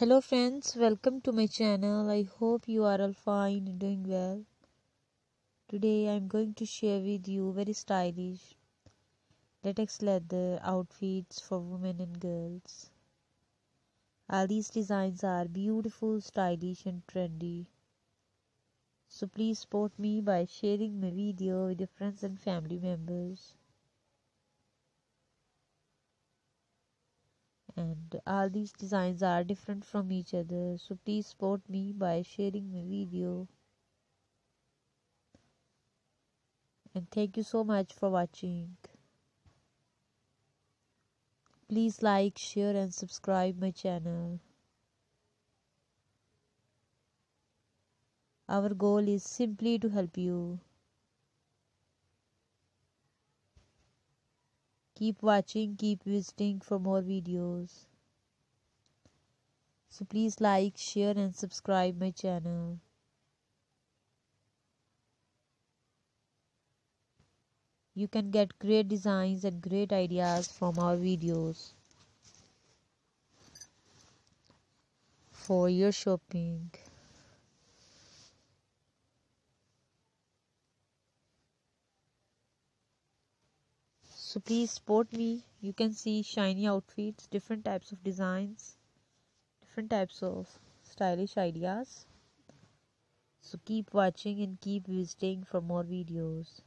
Hello friends, welcome to my channel. I hope you are all fine and doing well. Today I am going to share with you very stylish latex leather outfits for women and girls. All these designs are beautiful, stylish and trendy. So please support me by sharing my video with your friends and family members. And all these designs are different from each other. So please support me by sharing my video. And thank you so much for watching. Please like share and subscribe my channel. Our goal is simply to help you keep watching keep visiting for more videos. So please like share and subscribe my channel. You can get great designs and great ideas from our videos for your shopping so please support me. You can see shiny outfits different types of designs different types of stylish ideas. So keep watching and keep visiting for more videos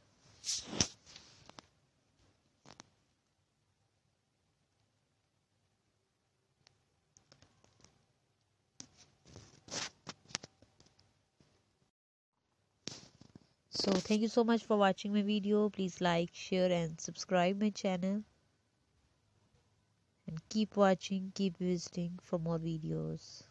so thank you so much for watching my video. Please like share and subscribe my channel. And keep watching keep visiting for more videos